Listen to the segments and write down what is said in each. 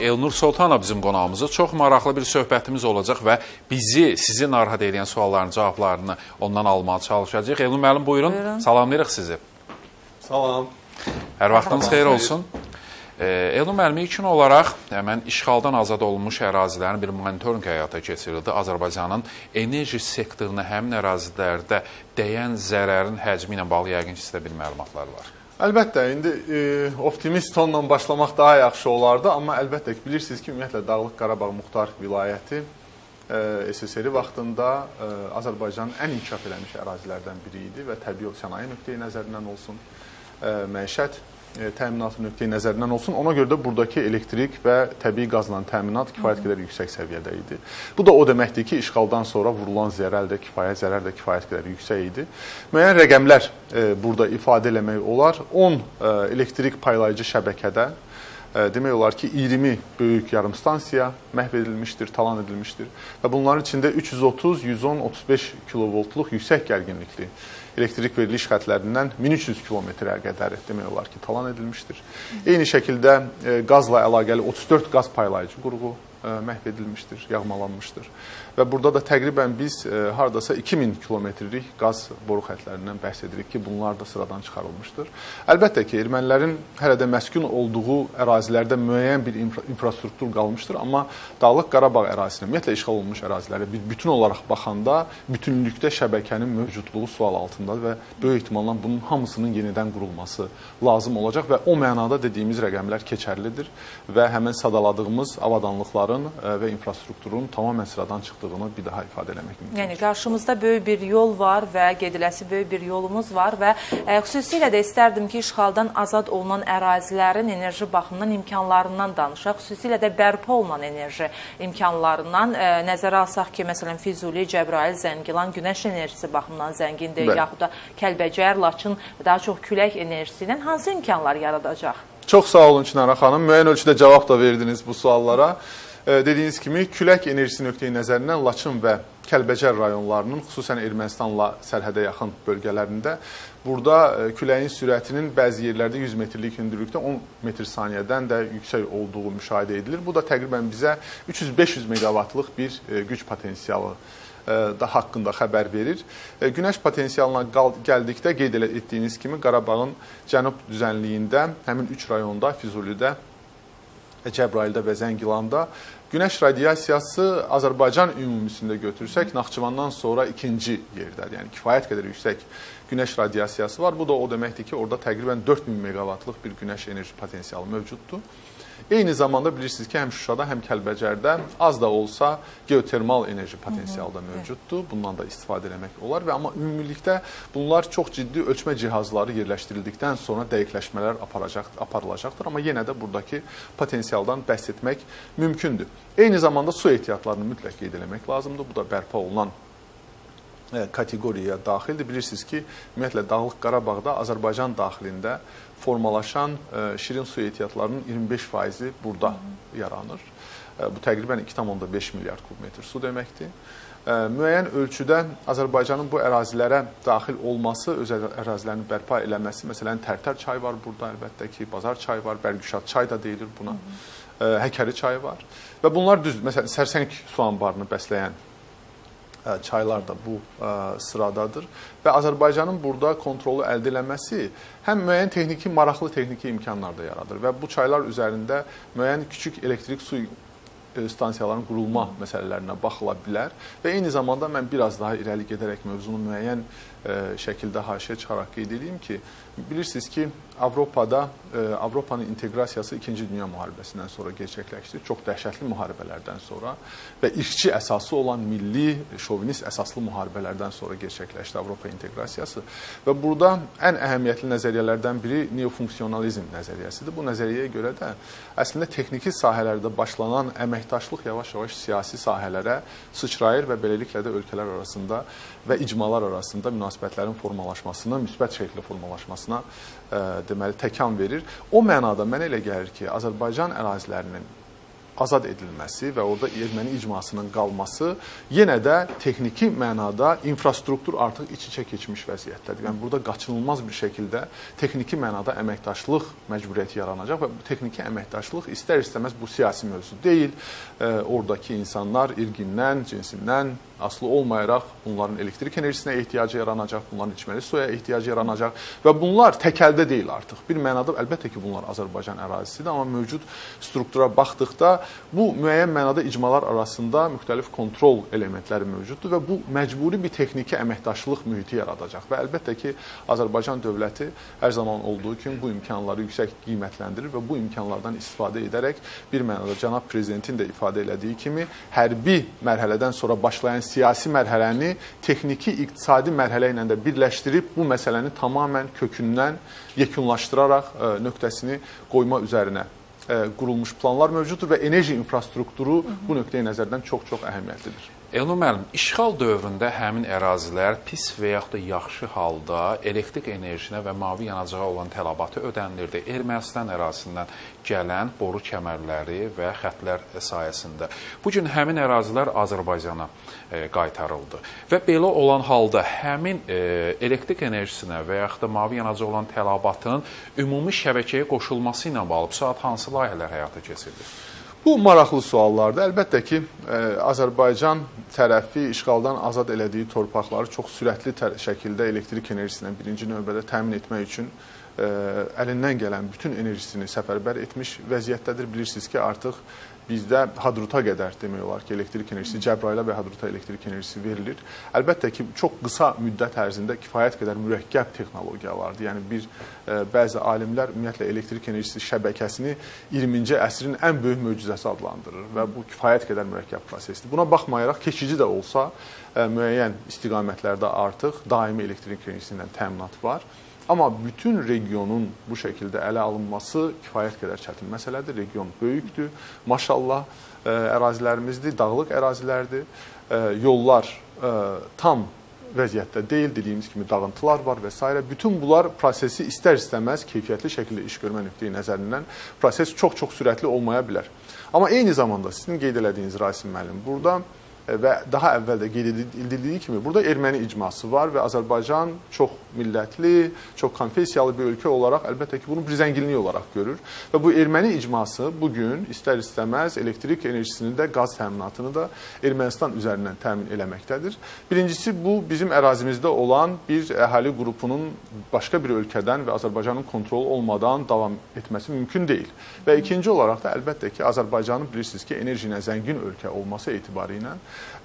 Elnur Soltanov bizim qonağımızdır. Çox maraqlı bir söhbətimiz olacaq və bizi, sizi narahat edən sualların cavablarını ondan almağa çalışacağıq. Elnur müəllim, buyurun. buyurun. Salamlayırıq sizi. Salam. Hər vaxtınız xeyir olsun. Elnur müəllim, ilkin olaraq həmən işğaldan azad olunmuş ərazilərin bir monitorinq həyata keçirildi. Azərbaycanın enerji sektoruna həmin ərazilərdə dəyən zərərin həcmi ilə bağlı yəqin ki, sizdə bir məlumatlar var. Əlbəttə, indi e, optimist tonla başlamaq daha yaxşı olardı, amma əlbəttə ki, bilirsiniz ki, ümumiyyətlə Dağlıq Qarabağ Muxtar Vilayəti e, SSR vaxtında e, Azərbaycanın ən inkişaf eləmiş ərazilərdən biri idi və təbii sənaye nöqteyi nəzərindən olsun, e, məişət təminatı nöqteyi nəzərindən olsun. Ona görə də buradakı elektrik və təbii qazla təminat kifayət qədər yüksək səviyyədə idi. Bu da o deməkdir ki, işğaldan sonra vurulan zərər də kifayət, zərər də kifayət qədər yüksək idi. Müəyyən rəqəmlər e, burada ifadə eləmək olar. 10 e, elektrik paylayıcı şəbəkədə e, demək olar ki, 20 böyük yarımstansiya məhv edilmişdir, talan edilmişdir və bunların içində 330, 110, 35 kilovoltluq yüksək gərginlikli elektrik veriliş xətlərindən 1300 kilometrə qədəri demək olar ki, talan edilmişdir. Eyni şəkildə e, qazla əlaqəli 34 qaz paylayıcı qurğu e, məhv edilmişdir, yağmalanmışdır. Və burada da təqribən biz e, hardasa 2000 kilometrlik qaz boru xətlərindən bəhs edirik ki, bunlar da sıradan çıxarılmışdır. Əlbəttə ki, ermənilərin hələ də məskun olduğu ərazilərdə müəyyən bir infra infrastruktur qalmışdır, amma Dağlıq Qarabağ ərazisinə, ümumiyyətlə işğal olunmuş ərazilərə bir bütün olaraq baxanda bütünlükdə şəbəkənin mövcudluğu sual altındadır və böyük ehtimalla bunun hamısının yenidən qurulması lazım olacaq və o mənada dediyimiz rəqəmlər keçərlidir və həmin sadaladığımız avadanlıqların e, və infrastrukturun tamamilə sıradan çıxdığı olduğunu bir daha ifadə eləmək mümkündür. Yəni qarşımızda böyük bir yol var və gediləsi böyük bir yolumuz var və ə, e, xüsusilə də istərdim ki, işğaldan azad olunan ərazilərin enerji baxımından imkanlarından danışaq. Xüsusilə də bərpa olunan enerji imkanlarından ə, e, nəzərə alsaq ki, məsələn Füzuli, Cəbrayıl, Zəngilan günəş enerjisi baxımından zəngindir, Bəli. yaxud da Kəlbəcər, Laçın daha çox külək enerjisi ilə hansı imkanlar yaradacaq? Çox sağ olun Çinara xanım. Müəyyən ölçüdə cavab da verdiniz bu suallara. Dediyiniz kimi, külək enerjisi nöqteyi nəzərindən Laçın və Kəlbəcər rayonlarının, xüsusən Ermənistanla sərhədə yaxın bölgələrində burada e, küləyin sürətinin bəzi yerlərdə 100 metrlik hündürlükdə 10 metr saniyədən də yüksək olduğu müşahidə edilir. Bu da təqribən bizə 300-500 meqavatlıq bir e, güc potensialı e, da haqqında xəbər verir. Günəş potensialına gəldikdə qeyd etdiyiniz kimi Qarabağın cənub düzənliyində həmin 3 rayonda Füzulidə Cəbrayılda və Zəngilanda Günəş radiasiyası Azərbaycan ümumisində götürsək, Naxçıvandan sonra ikinci yerdədir. Yəni kifayət qədər yüksək günəş radiasiyası var. Bu da o deməkdir ki, orada təqribən 4000 meqavatlıq bir günəş enerji potensialı mövcuddur. Eyni zamanda bilirsiniz ki, həm Şuşada, həm Kəlbəcərdə az da olsa geotermal enerji potensialı da mövcuddur. Bundan da istifadə eləmək olar və amma ümumilikdə bunlar çox ciddi ölçmə cihazları yerləşdirildikdən sonra dəqiqləşmələr aparacaq, aparılacaqdır. Amma yenə də buradakı potensialdan bəhs etmək mümkündür. Eyni zamanda su ehtiyatlarını mütləq qeyd eləmək lazımdır. Bu da bərpa olunan kateqoriyaya daxildir. Bilirsiniz ki, ümumiyyətlə Dağlıq Qarabağda Azərbaycan daxilində formalaşan e, şirin su ehtiyatlarının 25 faizi burada yaranır. E, bu təqribən 2,5 milyard kubmetr su deməkdir. E, müəyyən ölçüdə Azərbaycanın bu ərazilərə daxil olması, öz ərazilərini bərpa eləməsi, məsələn, Tərtər çayı var burada əlbəttə ki, Bazar çayı var, Bərgüşad çay da deyilir buna. Həkəri çayı var. Və bunlar düz, məsələn, Sərsəng su anbarını bəsləyən çaylar da bu sıradadır. Və Azərbaycanın burada kontrolu əldə eləməsi həm müəyyən texniki, maraqlı texniki imkanlar da yaradır və bu çaylar üzərində müəyyən kiçik elektrik su stansiyaların qurulma məsələlərinə baxıla bilər və eyni zamanda mən biraz daha irəli gedərək mövzunu müəyyən şəkildə haşiyə çıxaraq qeyd edeyim ki, bilirsiniz ki, Avropada Avropanın inteqrasiyası 2-ci Dünya müharibəsindən sonra gerçəkləşdi. Çox dəhşətli müharibələrdən sonra və irqçi əsası olan milli, şovinist əsaslı müharibələrdən sonra gerçəkləşdi Avropa inteqrasiyası və burada ən əhəmiyyətli nəzəriyyələrdən biri neofunksionalizm nəzəriyyəsidir. Bu nəzəriyyəyə görə də əslində texniki sahələrdə başlanan əməkdaşlıq yavaş-yavaş siyasi sahələrə sıçrayır və beləliklə də ölkələr arasında və icmalar arasında münasibətlərin formalaşmasına, müsbət şəkildə formalaşmasına ə, deməli təkan verir. O mənada mənə elə gəlir ki, Azərbaycan ərazilərinin azad edilməsi və orada erməni icmasının qalması yenə də texniki mənada infrastruktur artıq iç-içə keçmiş vəziyyətdədir. Yəni burada qaçınılmaz bir şəkildə texniki mənada əməkdaşlıq məcburiyyəti yaranacaq və bu texniki əməkdaşlıq istər-istəməz bu siyasi mövzu deyil. E, oradakı insanlar irqindən, cinsindən asılı olmayaraq bunların elektrik enerjisinə ehtiyacı yaranacaq, bunların içməli suya ehtiyacı yaranacaq və bunlar təkəldə deyil artıq. Bir mənada əlbəttə ki, bunlar Azərbaycan ərazisidir, amma mövcud struktura baxdıqda bu müəyyən mənada icmalar arasında müxtəlif kontrol elementləri mövcuddur və bu məcburi bir texniki əməkdaşlıq mühiti yaradacaq və əlbəttə ki, Azərbaycan dövləti hər zaman olduğu kimi bu imkanları yüksək qiymətləndirir və bu imkanlardan istifadə edərək bir mənada cənab prezidentin də ifadə elədiyi kimi hərbi mərhələdən sonra başlayan siyasi mərhələni texniki, iqtisadi mərhələ ilə də birləşdirib bu məsələni tamamilə kökündən yekunlaşdıraraq e, nöqtəsini qoyma üzərinə e, qurulmuş planlar mövcuddur və enerji infrastrukturu bu nöqteyi nəzərdən çox-çox əhəmiyyətlidir. Elnur müəllim, işğal dövründə həmin ərazilər pis və yaxud da yaxşı halda elektrik enerjisinə və mavi yanacağa olan tələbatı ödənilirdi. Ermənistan ərazisindən gələn boru kəmərləri və xətlər sayəsində. Bu gün həmin ərazilər Azərbaycana e, qaytarıldı. Və belə olan halda həmin e, elektrik enerjisinə və yaxud da mavi yanacağa olan tələbatın ümumi şəbəkəyə qoşulması ilə bağlı saat hansı layihələr həyata keçirilir? Bu maraqlı suallardır. Əlbəttə ki, ə, e, Azərbaycan tərəfi işğaldan azad elədiyi torpaqları çox sürətli şəkildə elektrik enerjisindən birinci növbədə təmin etmək üçün ə, e, əlindən gələn bütün enerjisini səfərbər etmiş vəziyyətdədir. Bilirsiniz ki, artıq bizdə hadruta qədər demək olar ki, elektrik enerjisi Cəbrayıla və hadruta elektrik enerjisi verilir. Əlbəttə ki, çox qısa müddət ərzində kifayət qədər mürəkkəb texnologiyalardır. Yəni bir ə, e, bəzi alimlər ümumiyyətlə elektrik enerjisi şəbəkəsini 20-ci əsrin ən böyük möcüzəsi adlandırır və bu kifayət qədər mürəkkəb prosesdir. Buna baxmayaraq keçici də olsa ə, e, müəyyən istiqamətlərdə artıq daimi elektrik enerjisi ilə təminat var. Amma bütün regionun bu şəkildə ələ alınması kifayət qədər çətin məsələdir. Region böyükdür. Maşallah ə, e, ərazilərimizdir, dağlıq ərazilərdir. Ə, e, yollar ə, e, tam vəziyyətdə deyil, dediyimiz kimi dağıntılar var və s. Bütün bunlar prosesi istər-istəməz keyfiyyətli şəkildə iş görmə nöqteyi nəzərindən proses çox-çox sürətli olmaya bilər. Amma eyni zamanda sizin qeyd elədiyiniz Rasim müəllim, burada və daha əvvəl də qeyd edildiyi kimi burada erməni icması var və Azərbaycan çox millətli, çox konfessiyalı bir ölkə olaraq əlbəttə ki, bunu bir zənginlik olaraq görür və bu erməni icması bu gün istər-istəməz elektrik enerjisinin də qaz təminatını da Ermənistan üzərindən təmin eləməkdədir. Birincisi bu bizim ərazimizdə olan bir əhali qrupunun başqa bir ölkədən və Azərbaycanın kontrolu olmadan davam etməsi mümkün deyil. Və ikinci olaraq da əlbəttə ki, Azərbaycanın bilirsiniz ki, enerji ilə zəngin ölkə olması etibarı ilə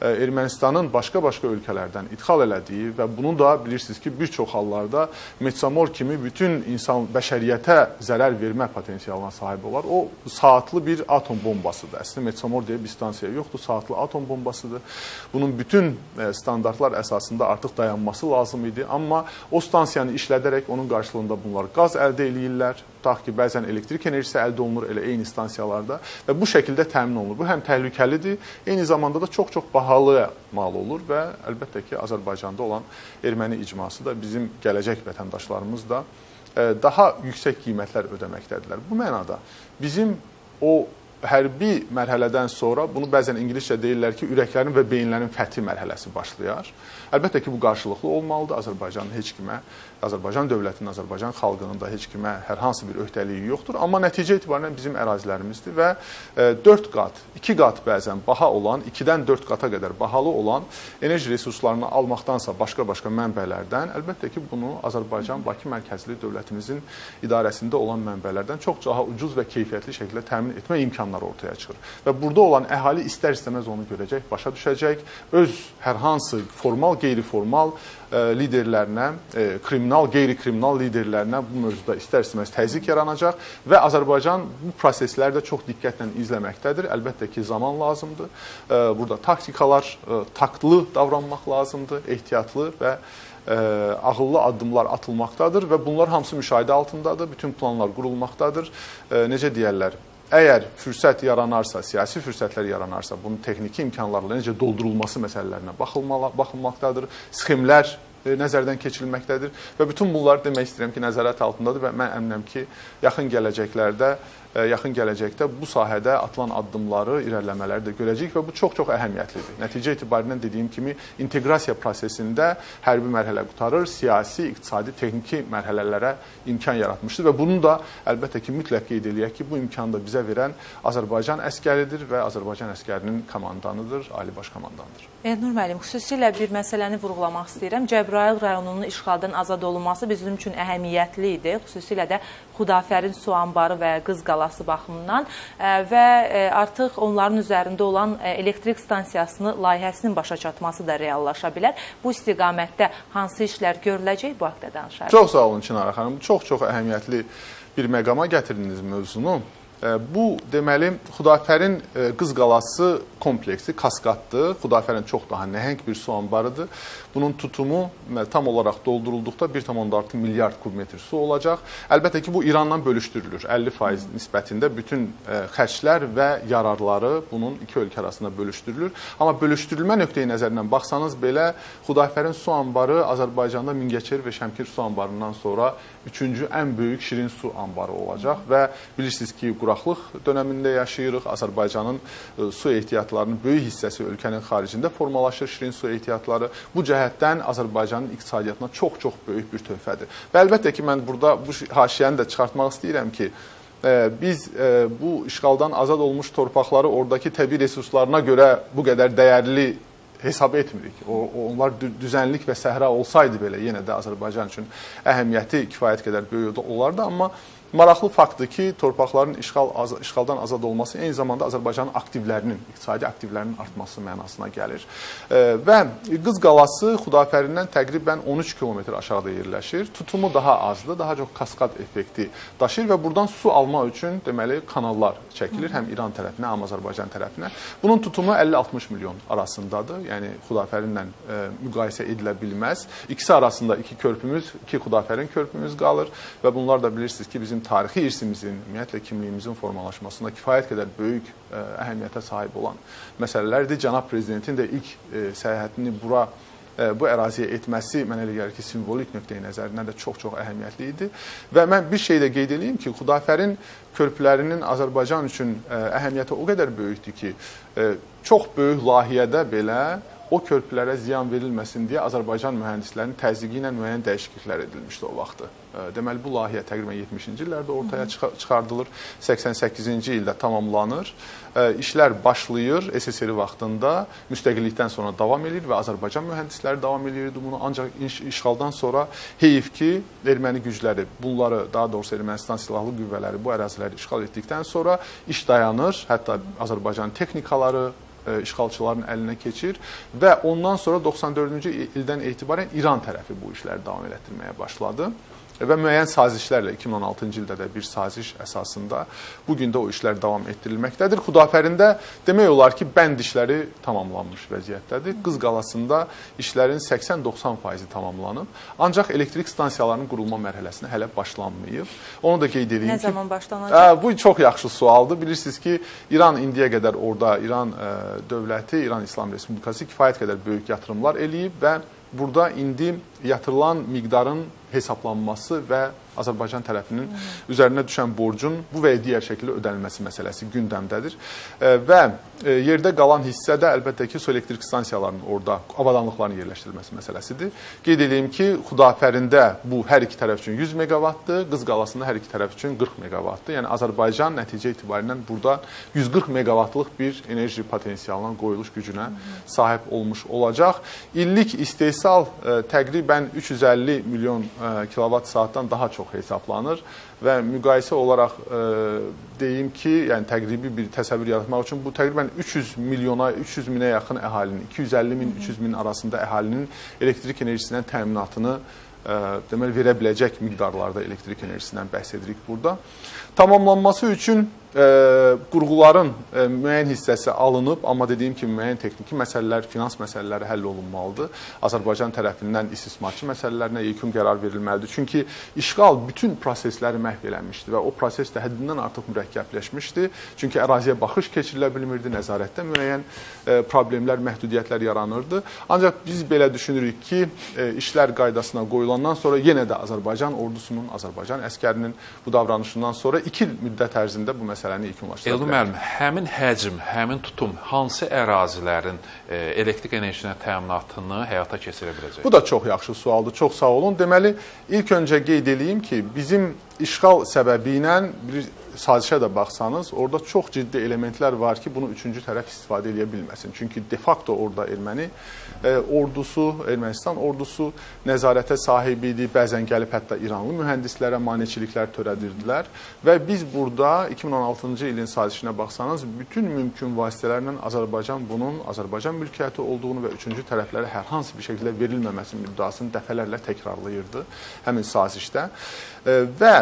Ermənistanın başqa-başqa ölkələrdən idxal elədiyi və bunun da bilirsiniz ki, bir çox hallarda Metsamor kimi bütün insan bəşəriyyətə zərər vermə potensialına sahib olar. O saatlı bir atom bombasıdır. Əslində Metsamor deyə bir stansiya yoxdur, saatlı atom bombasıdır. Bunun bütün standartlar əsasında artıq dayanması lazım idi, amma o stansiyanı işlədərək onun qarşılığında bunlar qaz əldə eləyirlər tutaq ki, bəzən elektrik enerjisi əldə olunur elə eyni stansiyalarda və bu şəkildə təmin olunur. Bu həm təhlükəlidir, eyni zamanda da çox-çox bahalı mal olur və əlbəttə ki, Azərbaycanda olan erməni icması da bizim gələcək vətəndaşlarımız da e, daha yüksək qiymətlər ödəməkdədirlər. Bu mənada bizim o hərbi mərhələdən sonra bunu bəzən ingiliscə deyirlər ki, ürəklərin və beyinlərin fəthi mərhələsi başlayar. Əlbəttə ki, bu qarşılıqlı olmalıdır. Azərbaycanın heç kimə, Azərbaycan dövlətinin, Azərbaycan xalqının da heç kimə hər hansı bir öhdəliyi yoxdur. Amma nəticə etibarilə bizim ərazilərimizdir və 4 e, qat, 2 qat bəzən baha olan, 2-dən 4 qata qədər bahalı olan enerji resurslarını almaqdansa başqa-başqa mənbələrdən, əlbəttə ki, bunu Azərbaycan Bakı mərkəzli dövlətimizin idarəsində olan mənbələrdən çox daha ucuz və keyfiyyətli şəkildə təmin etmə imkanları ortaya çıxır. Və burada olan əhali istər-istəməz onu görəcək, başa düşəcək, öz hər hansı formal, qeyri-formal e, liderlərinə, e, kriminal, qeyri-kriminal liderlərinə bu mövzuda istər-istəməz təzyiq yaranacaq və Azərbaycan bu prosesləri də çox diqqətlə izləməkdədir. Əlbəttə ki, zaman lazımdır. E, burada taktikalar, taktlı davranmaq lazımdır, ehtiyatlı və ə, ağıllı addımlar atılmaqdadır və bunlar hamısı müşahidə altındadır. Bütün planlar qurulmaqdadır. Ə, necə deyərlər? Əgər fürsət yaranarsa, siyasi fürsətlər yaranarsa, bunun texniki imkanlarla necə doldurulması məsələlərinə baxılmaqdadır. Sxemlər e, nəzərdən keçirilməkdədir və bütün bunlar demək istəyirəm ki, nəzarət altındadır və mən əminəm ki, yaxın gələcəklərdə yaxın gələcəkdə bu sahədə atılan addımları, irəliləmələri də görəcəyik və bu çox-çox əhəmiyyətlidir. Nəticə etibarilə dediyim kimi inteqrasiya prosesində hərbi mərhələ qutarır, siyasi, iqtisadi, texniki mərhələlərə imkan yaratmışdır və bunu da əlbəttə ki, mütləq qeyd eləyək ki, bu imkanı da bizə verən Azərbaycan əskəridir və Azərbaycan əskərinin komandanıdır, ali baş komandandır. Elnur müəllim, xüsusilə bir məsələni vurğulamaq istəyirəm. Cəbrayıl rayonunun işğaldan azad olunması bizim üçün əhəmiyyətli idi. Xüsusilə də Xudafərin su anbarı və Qız qalası baxımından və artıq onların üzərində olan elektrik stansiyasını layihəsinin başa çatması da reallaşa bilər. Bu istiqamətdə hansı işlər görüləcək bu haqqda danışarıq. Çox sağ olun Çinara xanım. Çox-çox əhəmiyyətli bir məqama gətirdiniz mövzunu. Bu deməli Xudafərin Qız qalası kompleksi kaskaddır. Xudafərin çox daha nəhəng bir su anbarıdır. Bunun tutumu tam olaraq doldurulduqda 1,6 milyard kubmetr su olacaq. Əlbəttə ki, bu İrandan bölüşdürülür. 50% nisbətində bütün xərclər və yararları bunun iki ölkə arasında bölüşdürülür. Amma bölüşdürülmə nöqteyi nəzərindən baxsanız belə Xudafərin su anbarı Azərbaycanda Mingəçevir və Şəmkir su anbarından sonra üçüncü ən böyük şirin su anbarı olacaq və bilirsiniz ki, quraqlıq dövründə yaşayırıq. Azərbaycanın su ehtiyatlarının böyük hissəsi ölkənin xaricində formalaşır şirin su ehtiyatları. Bu cəhətdən Azərbaycanın iqtisadiyyatına çox-çox böyük bir töhfədir. Və əlbəttə ki, mən burada bu haşiyəni də çıxartmaq istəyirəm ki, biz bu işğaldan azad olmuş torpaqları oradakı təbii resurslarına görə bu qədər dəyərli hesab etmirik. O, onlar düzənlik və səhra olsaydı belə yenə də Azərbaycan üçün əhəmiyyəti kifayət qədər böyük olardı, amma Maraqlı faktdır ki, torpaqların işğal işğaldan azad olması eyni zamanda Azərbaycanın aktivlərinin, iqtisadi aktivlərinin artması mənasına gəlir. Və Qız qalası Xudafərindən təqribən 13 kilometr aşağıda yerləşir. Tutumu daha azdır, daha çox kaskad effekti daşıyır və buradan su almaq üçün deməli kanallar çəkilir, həm İran tərəfinə, həm Azərbaycan tərəfinə. Bunun tutumu 50-60 milyon arasındadır. Yəni Xudafərinlə e, müqayisə edilə bilməz. İkisi arasında iki körpümüz, iki Xudafərin körpümüz qalır və bunlar da bilirsiniz ki, bizim tarixi irsimizin, ümumiyyətlə kimliyimizin formalaşmasında kifayət qədər böyük ə, e, əhəmiyyətə sahib olan məsələlərdir. Cənab prezidentin də ilk ə, e, səyahətini bura ə, e, bu əraziyə etməsi mənə elə gəlir ki, simvolik nöqteyi nəzərindən də çox-çox əhəmiyyətli idi. Və mən bir şey də qeyd edeyim ki, Xudafərin körpülərinin Azərbaycan üçün ə, əhəmiyyəti o qədər böyükdür ki, ə, çox böyük layihədə belə o körpülərə ziyan verilməsin deyə Azərbaycan mühəndislərinin təzyiqi ilə müəyyən dəyişikliklər edilmişdi o vaxtı. Deməli bu layihə təqribən 70-ci illərdə ortaya çıxardılır, 88-ci ildə tamamlanır. İşlər başlayır SSR vaxtında, müstəqillikdən sonra davam edir və Azərbaycan mühəndisləri davam edirdi bunu. Ancaq işğaldan sonra heyif ki, erməni gücləri bunları, daha doğrusu Ermənistan silahlı qüvvələri bu əraziləri işğal etdikdən sonra iş dayanır. Hətta Azərbaycan texnikaları işğalçıların əlinə keçir və ondan sonra 94-cü ildən etibarən İran tərəfi bu işləri davam elətdirməyə başladı və müəyyən sazişlərlə 2016-cı ildə də bir saziş əsasında bu gün də o işlər davam etdirilməkdədir. Xudafərində demək olar ki, bənd işləri tamamlanmış vəziyyətdədir. Qız qalasında işlərin 80-90% tamamlanıb. Ancaq elektrik stansiyalarının qurulma mərhələsinə hələ başlanmayıb. Onu da qeyd edeyim Nə ki, zaman başlanacaq? Ə, bu çox yaxşı sualdır. Bilirsiniz ki, İran indiyə qədər orada İran ə, dövləti, İran İslam Respublikası kifayət qədər böyük yatırımlar eləyib və burada indi yatırılan miqdarın hesablanması və Azərbaycan tərəfinin üzərinə düşən borcun bu və ya digər şəkildə ödənilməsi məsələsi gündəmdədir. E, və e, yerdə qalan hissə də əlbəttə ki, su elektrik stansiyalarının orada avadanlıqların yerləşdirilməsi məsələsidir. Qeyd edeyim ki, Xudafərində bu hər iki tərəf üçün 100 meqavatdır, Qız qalasında hər iki tərəf üçün 40 meqavatdır. Yəni Azərbaycan nəticə etibarilə burada 140 meqavatlıq bir enerji potensialına qoyuluş gücünə sahib olmuş olacaq. İllik istehsal e, təqribən 350 milyon kilovat saatdan daha çox hesablanır və müqayisə olaraq deyim ki, yəni təqribi bir təsəvvür yaratmaq üçün bu təqribən 300 milyona, 300 minə yaxın əhalinin, 250 min, 300 min arasında əhalinin elektrik enerjisindən təminatını deməli verə biləcək miqdarlarda elektrik enerjisindən bəhs edirik burada. Tamamlanması üçün e, qurğuların e, müəyyən hissəsi alınıb, amma dediyim kimi müəyyən texniki məsələlər, finans məsələləri həll olunmalıdır. Azərbaycan tərəfindən istismarçı məsələlərinə yekun qərar verilməlidir. Çünki işğal bütün prosesləri məhv eləmişdi və o proses də həddindən artıq mürəkkəbləşmişdi. Çünki əraziyə baxış keçirilə bilmirdi, nəzarətdə müəyyən e, problemlər, məhdudiyyətlər yaranırdı. Ancaq biz belə düşünürük ki, e, işlər qaydasına qoyulandan sonra yenə də Azərbaycan ordusunun, Azərbaycan əskərinin bu davranışından sonra 2 il müddət ərzində bu məsələni yekunlaşdıra Elnur müəllim, həmin həcm, həmin tutum hansı ərazilərin e, elektrik enerjisinə təminatını həyata keçirə biləcək? Bu da çox yaxşı sualdır. Çox sağ olun. Deməli, ilk öncə qeyd eləyim ki, bizim işğal səbəbi ilə bir sazişə də baxsanız, orada çox ciddi elementlər var ki, bunu üçüncü tərəf istifadə edə bilməsin. Çünki de facto orada erməni e, ordusu, Ermənistan ordusu nəzarətə sahib idi. Bəzən gəlib hətta İranlı mühəndislərə maneçiliklər törədirdilər və biz burada 2016-cı ilin sazişinə baxsanız, bütün mümkün vasitələrlə Azərbaycan bunun Azərbaycan mülkiyyəti olduğunu və üçüncü tərəflərə hər hansı bir şəkildə verilməməsi müddəasını dəfələrlə təkrarlayırdı həmin sazişdə. E, və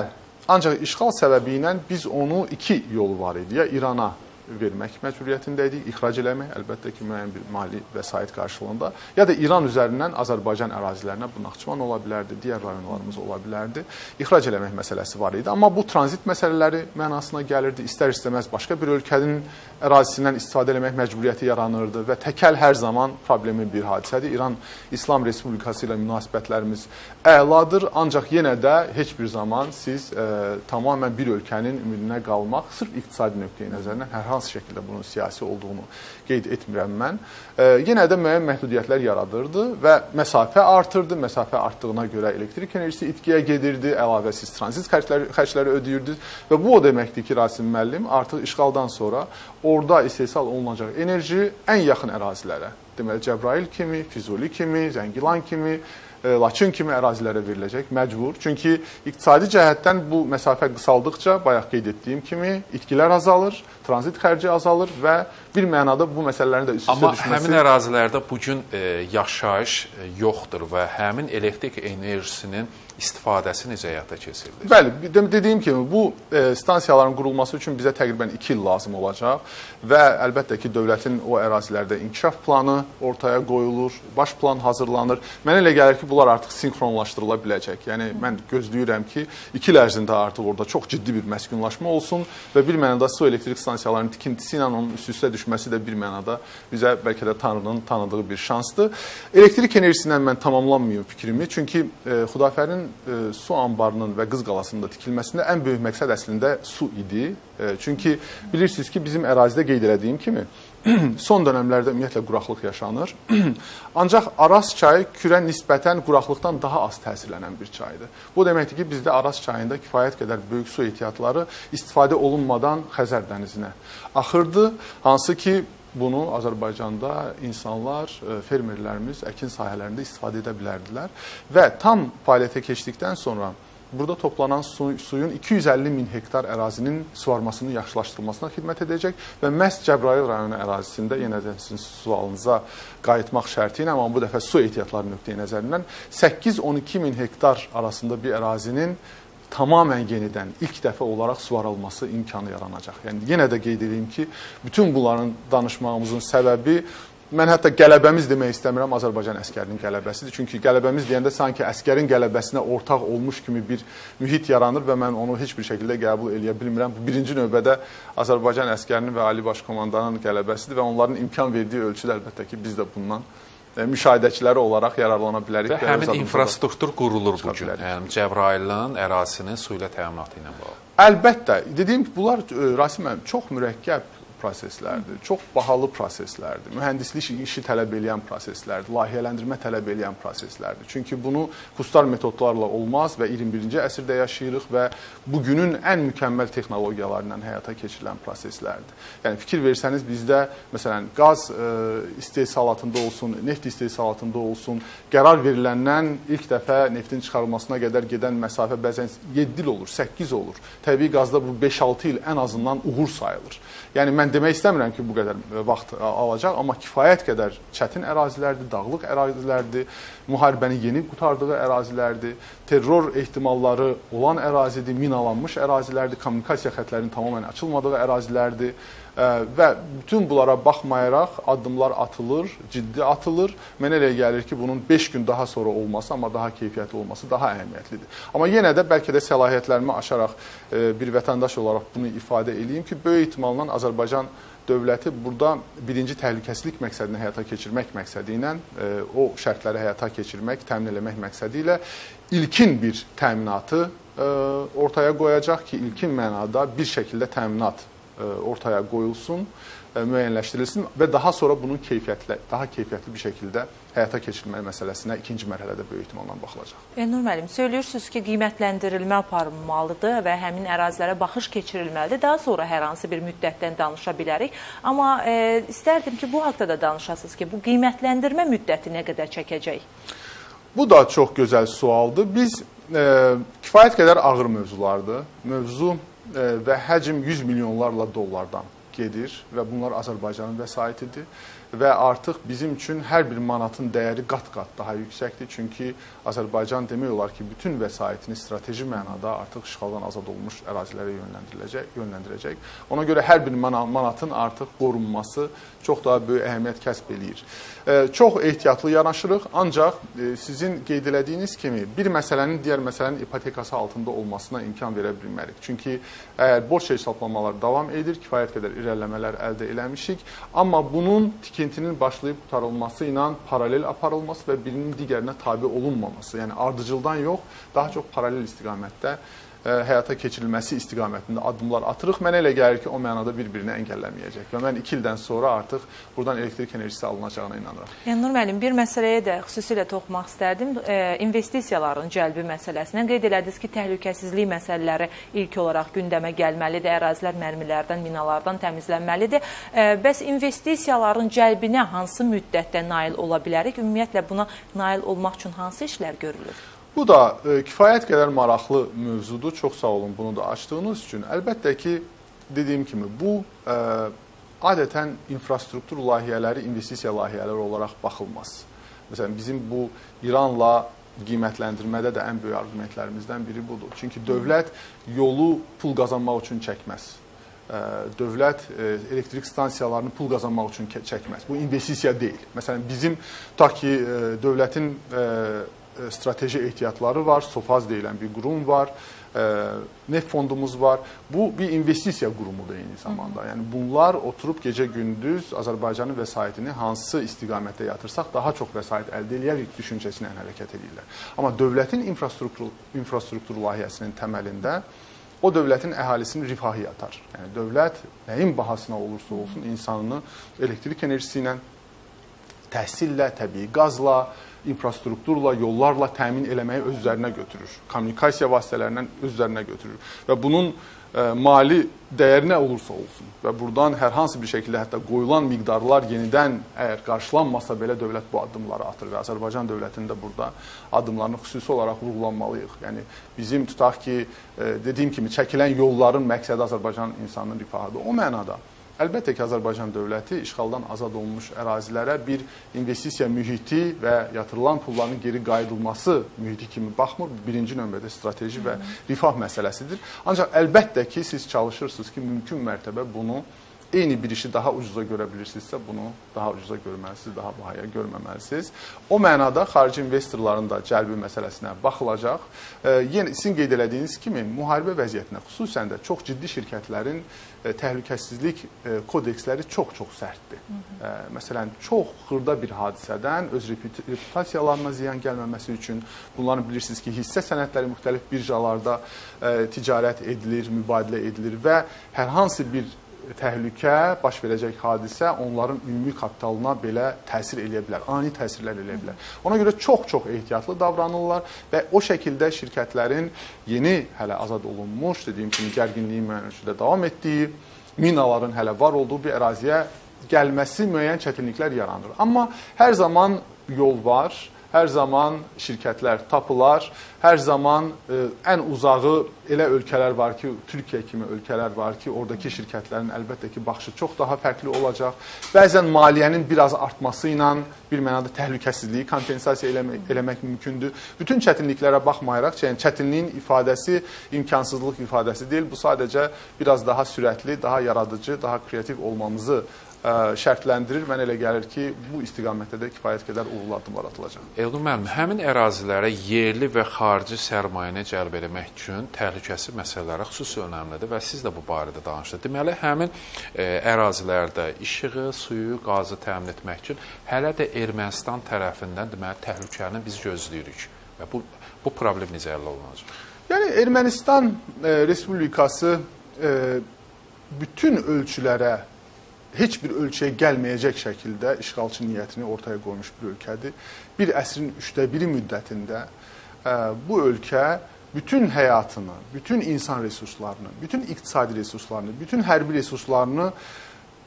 Ancaq işğal səbəbi ilə biz onu iki yolu var idi. Ya İrana vermək məcburiyyətində idik, ixrac eləmək, əlbəttə ki, müəyyən bir mali vəsait qarşılığında, ya da İran üzərindən Azərbaycan ərazilərinə bu Naxçıvan ola bilərdi, digər rayonlarımız ola bilərdi, ixrac eləmək məsələsi var idi. Amma bu tranzit məsələləri mənasına gəlirdi. İstər-istəməz başqa bir ölkənin ərazisindən istifadə eləmək məcburiyyəti yaranırdı və təkəl hər zaman problemin bir hadisədir. İran İslam Respublikası ilə münasibətlərimiz əladır, ancaq yenə də heç bir zaman siz e, tamamilə bir ölkənin ümidinə qalmaq sırf iqtisadi nöqteyi nəzərindən hər hansı şəkildə bunun siyasi olduğunu qeyd etmirəm mən. Yenə də müəyyən məhdudiyyətlər yaradırdı və məsafə artırdı. Məsafə artdığına görə elektrik enerjisi itkiyə gedirdi, əlavə siz tranzit xərcləri, xərcləri ödəyirdiniz və bu o deməkdir ki, Rasim müəllim, artıq işğaldan sonra orada istehsal olunacaq enerji ən yaxın ərazilərə, deməli Cəbrayıl kimi, Füzuli kimi, Zəngilan kimi, Laçın kimi ərazilərə veriləcək məcbur. Çünki iqtisadi cəhətdən bu məsafə qısaldıqca bayaq qeyd etdiyim kimi itkilər azalır, tranzit xərci azalır və bir mənada bu məsələlərin də üst-üstə Amma düşməsi həmin ərazilərdə bu gün e, yaşayış e, yoxdur və həmin elektrik enerjisinin istifadəsi necə həyata keçirilir? Bəli, dediyim kimi bu e, stansiyaların qurulması üçün bizə təqribən 2 il lazım olacaq və əlbəttə ki, dövlətin o ərazilərdə inkişaf planı ortaya qoyulur, baş plan hazırlanır. Mənə elə gəlir ki, bunlar artıq sinkronlaşdırıla biləcək. Yəni mən gözləyirəm ki, 2 il ərzində artıq orada çox ciddi bir məskunlaşma olsun və bir mənada su elektrik stansiyalarının tikintisi ilə onun üst-üstə düşməsi də bir mənada bizə bəlkə də Tanrının tanıdığı bir şansdır. Elektrik enerjisindən mən tamamlanmayım fikrimi, çünki e, Xudafərin e, su anbarının və Qız qalasının da tikilməsində ən böyük məqsəd əslində su idi. E, çünki bilirsiniz ki, bizim ərazidə qeyd elədiyim kimi son dönəmlərdə ümumiyyətlə quraqlıq yaşanır. Ancaq Araz çayı kürə nisbətən quraqlıqdan daha az təsirlənən bir çaydır. Bu deməkdir ki, bizdə Araz çayında kifayət qədər böyük su ehtiyatları istifadə olunmadan Xəzər dənizinə axırdı, hansı ki bunu Azərbaycanda insanlar, e, fermerlərimiz əkin sahələrində istifadə edə bilərdilər və tam fəaliyyətə keçdikdən sonra burada toplanan su, suyun 250 min hektar ərazinin suvarmasının yaxşılaşdırılmasına xidmət edəcək və məhz Cəbrayıl rayonu ərazisində yenə də sizin sualınıza qayıtmaq şərti ilə, amma bu dəfə su ehtiyatları nöqteyi nəzərindən 8-12 min hektar arasında bir ərazinin tamamən yenidən ilk dəfə olaraq suvarılması imkanı yaranacaq. Yəni yenə də qeyd edeyim ki, bütün bunların danışmağımızın səbəbi Mən hətta qələbəmiz demək istəmirəm, Azərbaycan əskərinin qələbəsidir. Çünki qələbəmiz deyəndə sanki əskərin qələbəsinə ortaq olmuş kimi bir mühit yaranır və mən onu heç bir şəkildə qəbul eləyə bilmirəm. Bu birinci növbədə Azərbaycan əskərinin və Ali Baş Komandanın qələbəsidir və onların imkan verdiyi ölçüdə əlbəttə ki, biz də bundan E, müşahidəçiləri olaraq yararlana bilərik. Və həmin infrastruktur qurulur bu gün. Yəni Cəbrayılın ərazisinin su ilə təminatı ilə bağlı. Əlbəttə, dediyim ki, bunlar e, Rasim müəllim çox mürəkkəb proseslərdir. Çox bahalı proseslərdir. Mühəndislik işi tələb edən proseslərdir. Layihələndirmə tələb edən proseslərdir. Çünki bunu kustar metodlarla olmaz və 21-ci əsrdə yaşayırıq və bugünün ən mükəmməl texnologiyaları ilə həyata keçirilən proseslərdir. Yəni fikir versəniz bizdə məsələn qaz ə, e, istehsalatında olsun, neft istehsalatında olsun, qərar veriləndən ilk dəfə neftin çıxarılmasına qədər gedən məsafə bəzən 7 il olur, 8 olur. Təbii qazda bu 5-6 il ən azından uğur sayılır. Yəni mən demək istəmirəm ki, bu qədər vaxt alacaq, amma kifayət qədər çətin ərazilərdir, dağlıq ərazilərdir, müharibənin yeni qutardığı ərazilərdir, terror ehtimalları olan ərazidir, minalanmış ərazilərdir, kommunikasiya xətlərinin tamamilə açılmadığı ərazilərdir və bütün bunlara baxmayaraq addımlar atılır, ciddi atılır. Mənə elə gəlir ki, bunun 5 gün daha sonra olması, amma daha keyfiyyətli olması daha əhəmiyyətlidir. Amma yenə də bəlkə də səlahiyyətlərimi aşaraq bir vətəndaş olaraq bunu ifadə eləyim ki, böyük ehtimalla Azərbaycan dövləti burada birinci təhlükəsizlik məqsədini həyata keçirmək məqsədi ilə o şərtləri həyata keçirmək, təmin eləmək məqsədi ilə ilkin bir təminatı ortaya qoyacaq ki, ilkin mənada bir şəkildə təminat ortaya qoyulsun, müəyyənləşdirilsin və daha sonra bunun keyfiyyətli, daha keyfiyyətli bir şəkildə həyata keçirilməyi məsələsinə ikinci mərhələdə böyük ehtimalla baxılacaq. Elnur müəllim, söylüyorsunuz ki, qiymətləndirilmə aparılmalıdır və həmin ərazilərə baxış keçirilməlidir. Daha sonra hər hansı bir müddətdən danışa bilərik. Amma e, istərdim ki, bu haqda da danışasınız ki, bu qiymətləndirmə müddəti nə qədər çəkəcək? Bu da çox gözəl sualdır. Biz e, kifayət qədər ağır mövzulardır. Mövzu və həcm 100 milyonlarla dollardan gedir və bunlar Azərbaycanın vəsaitidir və artıq bizim üçün hər bir manatın dəyəri qat-qat daha yüksəkdir. Çünki Azərbaycan demək olar ki, bütün vəsaitini strateji mənada artıq işğaldan azad olmuş ərazilərə yönləndiriləcək, yönləndirəcək. Ona görə hər bir manatın artıq qorunması çox daha böyük əhəmiyyət kəsb eləyir. Çox ehtiyatlı yanaşırıq, ancaq sizin qeyd elədiyiniz kimi bir məsələnin digər məsələnin ipotekası altında olmasına imkan verə bilmərik. Çünki əgər borc hesablamalar davam edir, kifayət qədər irəliləmələr əldə eləmişik, amma bunun tikintinin başlayıb qutarılması ilə paralel aparılması və birinin digərinə tabe olunmaması, yəni ardıcıldan yox, daha çox paralel istiqamətdə həyata keçirilməsi istiqamətində addımlar atırıq. Mənə elə gəlir ki, o mənada bir-birini əngəlləməyəcək və mən 2 ildən sonra artıq buradan elektrik enerjisi alınacağına inanıram. Yəni Nur müəllim, bir məsələyə də xüsusilə toxunmaq istərdim. E, investisiyaların cəlbi məsələsinə qeyd elədiniz ki, təhlükəsizlik məsələləri ilk olaraq gündəmə gəlməlidir. Ərazilər mərmilərdən, minalardan təmizlənməlidir. E, bəs investisiyaların cəlbinə hansı müddətdə nail ola bilərik? Ümumiyyətlə buna nail olmaq üçün hansı işlər görülür? Bu da e, kifayət qədər maraqlı mövzudur. Çox sağ olun bunu da açdığınız üçün. Əlbəttə ki, dediyim kimi bu e, adətən infrastruktur layihələri, investisiya layihələri olaraq baxılmaz. Məsələn, bizim bu İranla qiymətləndirmədə də ən böyük argumentlərimizdən biri budur. Çünki dövlət yolu pul qazanmaq üçün çəkməz. E, dövlət e, elektrik stansiyalarını pul qazanmaq üçün çəkməz. Bu investisiya deyil. Məsələn, bizim tutaq ki, e, dövlətin strateji ehtiyatları var, SOFAZ deyilən bir qurum var, e, neft fondumuz var. Bu bir investisiya qurumudur eyni zamanda. Yəni bunlar oturub gecə-gündüz Azərbaycanın vəsaitini hansı istiqamətdə yatırsaq daha çox vəsait əldə edərik düşüncəsi ilə hərəkət edirlər. Amma dövlətin infrastruktur infrastruktur layihəsinin təməlində o dövlətin əhalisinin rifahı yatar. Yəni dövlət nəyin bahasına olursa olsun insanını elektrik enerjisi ilə, təhsillə, təbii qazla, infrastrukturla, yollarla təmin eləməyi öz üzərinə götürür. Kommunikasiya vasitələrindən öz üzərinə götürür. Və bunun ə, e, mali dəyəri nə olursa olsun və buradan hər hansı bir şəkildə hətta qoyulan miqdarlar yenidən əgər qarşılanmasa belə dövlət bu addımları atır və Azərbaycan dövlətində burada addımlarını xüsusi olaraq vurğulanmalıyıq. Yəni bizim tutaq ki, ə, e, dediyim kimi çəkilən yolların məqsədi Azərbaycan insanının rifahıdır. O mənada Əlbəttə ki, Azərbaycan dövləti işğaldan azad olunmuş ərazilərə bir investisiya mühiti və yatırılan pulların geri qayıdılması mühiti kimi baxmır. Birinci növbədə strateji və rifah məsələsidir. Ancaq əlbəttə ki, siz çalışırsınız ki, mümkün mərtəbə bunu eyni bir işi daha ucuza görə bilirsinizsə, bunu daha ucuza görməlisiniz, daha bahaya görməməlisiniz. O mənada xarici investorların da cəlbi məsələsinə baxılacaq. E, yenə sizin qeyd elədiyiniz kimi müharibə vəziyyətinə, xüsusən də çox ciddi şirkətlərin e, təhlükəsizlik e, kodeksləri çox-çox sərtdir. E, məsələn, çox xırda bir hadisədən öz reputasiyalarına ziyan gəlməməsi üçün bunların bilirsiniz ki, hissə sənədləri müxtəlif birjalarda e, ticarət edilir, mübadilə edilir və hər hansı bir təhlükə, baş verəcək hadisə onların ümumi kapitalına belə təsir eləyə bilər, ani təsirlər eləyə bilər. Ona görə çox-çox ehtiyatlı davranırlar və o şəkildə şirkətlərin yeni hələ azad olunmuş, dediyim kimi gərginliyin müəyyən ölçüdə davam etdiyi, minaların hələ var olduğu bir əraziyə gəlməsi müəyyən çətinliklər yaranır. Amma hər zaman yol var hər zaman şirkətlər tapılar. Hər zaman ə, ən uzağı elə ölkələr var ki, Türkiyə kimi ölkələr var ki, oradakı şirkətlərin əlbəttə ki, baxışı çox daha fərqli olacaq. Bəzən maliyyənin biraz artması ilə bir mənada təhlükəsizliyi kompensasiya eləmək, eləmək mümkündür. Bütün çətinliklərə baxmayaraq, yəni çətinliyin ifadəsi imkansızlıq ifadəsi deyil. Bu sadəcə biraz daha sürətli, daha yaradıcı, daha kreativ olmamızı şərtləndirir. Mən elə gəlir ki, bu istiqamətdə də kifayət qədər uğurlu addımlar atılacaq. Elnur müəllim, həmin ərazilərə yerli və xarici sərmayəni cəlb etmək üçün təhlükəsizlik məsələləri xüsusi önəmlidir və siz də bu barədə danışdınız. Deməli, həmin e, ərazilərdə işığı, suyu, qazı təmin etmək üçün hələ də Ermənistan tərəfindən deməli təhlükəni biz gözləyirik və bu bu problem necə həll olunacaq? Yəni Ermənistan e, Respublikası e, bütün ölçülərə heç bir ölçüyə gəlməyəcək şəkildə işğalçı niyyətini ortaya qoymuş bir ölkədir. Bir əsrin üçdə biri müddətində ə, bu ölkə bütün həyatını, bütün insan resurslarını, bütün iqtisadi resurslarını, bütün hərbi resurslarını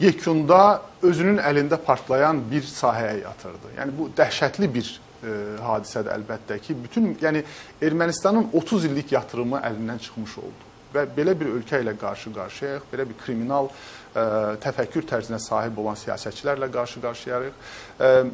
yekunda özünün əlində partlayan bir sahəyə yatırdı. Yəni bu dəhşətli bir ə, hadisədir əlbəttə ki, bütün yəni Ermənistanın 30 illik yatırımı əlindən çıxmış oldu və belə bir ölkə ilə qarşı-qarşıyayıq, belə bir kriminal təfəkkür tərzinə sahib olan siyasətçilərlə qarşı-qarşıyayıq.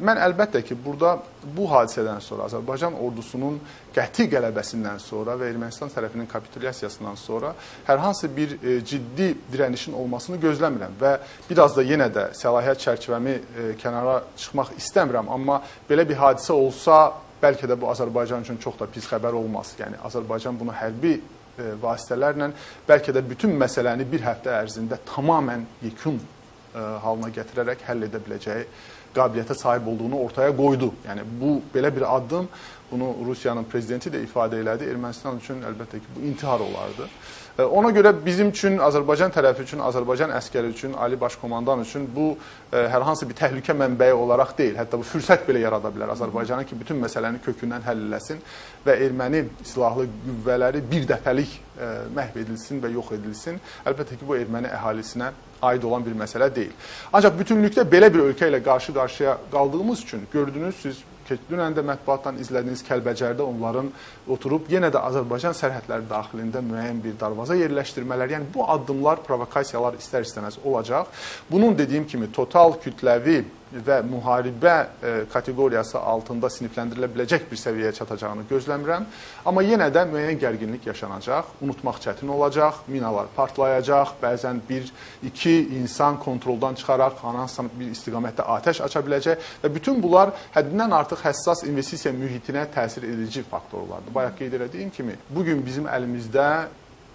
Mən əlbəttə ki, burada bu hadisədən sonra Azərbaycan ordusunun qəti qələbəsindən sonra və Ermənistan tərəfinin kapitulyasiyasından sonra hər hansı bir ə, ciddi dirənişin olmasını gözləmirəm və biraz da yenə də səlahiyyət çərçivəmi ə, kənara çıxmaq istəmirəm, amma belə bir hadisə olsa bəlkə də bu Azərbaycan üçün çox da pis xəbər olmaz. Yəni Azərbaycan bunu hərbi e, vasitələrlə bəlkə də bütün məsələni bir həftə ərzində tamamən yekun e, halına gətirərək həll edə biləcəyi qabiliyyətə sahib olduğunu ortaya qoydu. Yəni bu belə bir addım bunu Rusiyanın prezidenti də ifadə elədi. Ermənistan üçün əlbəttə ki, bu intihar olardı. Ona görə bizim üçün, Azərbaycan tərəfi üçün, Azərbaycan əskəri üçün, Ali Baş Komandan üçün bu ə, hər hansı bir təhlükə mənbəyi olaraq deyil. Hətta bu fürsət belə yarada bilər Azərbaycana ki, bütün məsələni kökündən həll eləsin və erməni silahlı qüvvələri bir dəfəlik ə, məhv edilsin və yox edilsin. Əlbəttə ki, bu erməni əhalisinə aid olan bir məsələ deyil. Ancaq bütünlükdə belə bir ölkə ilə qarşı-qarşıya qaldığımız üçün gördünüz siz dünən də mətbuatdan izlədiyiniz Kəlbəcərdə onların oturub yenə də Azərbaycan sərhədləri daxilində müəyyən bir darvaza yerləşdirmələri, yəni bu addımlar, provokasiyalar istər-istəməz olacaq. Bunun dediyim kimi total kütləvi və müharibə e, kateqoriyası altında sinifləndirilə biləcək bir səviyyəyə çatacağını gözləmirəm. Amma yenə də müəyyən gərginlik yaşanacaq, unutmaq çətin olacaq, minalar partlayacaq, bəzən bir, iki insan kontroldan çıxaraq hansısa bir istiqamətdə atəş aça biləcək və bütün bunlar həddindən artıq həssas investisiya mühitinə təsir edici faktorlardır. Bayaq qeyd etdiyim kimi, bugün bizim əlimizdə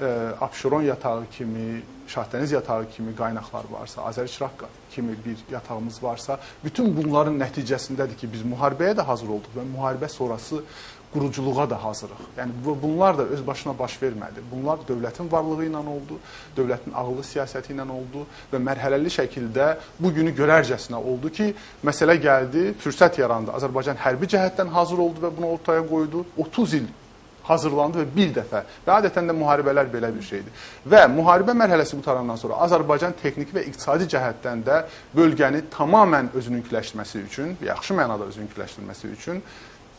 ə, Abşeron yatağı kimi, Şahdəniz yatağı kimi qaynaqlar varsa, Azərçıraq kimi bir yatağımız varsa, bütün bunların nəticəsindədir ki, biz müharibəyə də hazır olduq və müharibə sonrası quruculuğa da hazırıq. Yəni bu, bunlar da öz başına baş vermədi. Bunlar dövlətin varlığı ilə oldu, dövlətin ağıllı siyasəti ilə oldu və mərhələli şəkildə bu günü görərcəsinə oldu ki, məsələ gəldi, fürsət yarandı. Azərbaycan hərbi cəhətdən hazır oldu və bunu ortaya qoydu. 30 il hazırlandı və bir dəfə və adətən də müharibələr belə bir şeydir. Və müharibə mərhələsi qutarandan sonra Azərbaycan texniki və iqtisadi cəhətdən də bölgəni tamamən özününkiləşdirməsi üçün, yaxşı mənada özününkiləşdirməsi üçün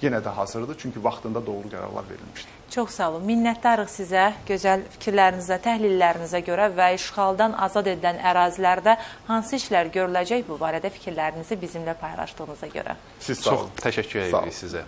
yenə də hazırdır. Çünki vaxtında doğru qərarlar verilmişdir. Çox sağ olun. Minnətdarıq sizə gözəl fikirlərinizə, təhlillərinizə görə və işğaldan azad edilən ərazilərdə hansı işlər görüləcək bu barədə fikirlərinizi bizimlə paylaşdığınıza görə. Siz sağ olun. Çox təşəkkür edirik sizə.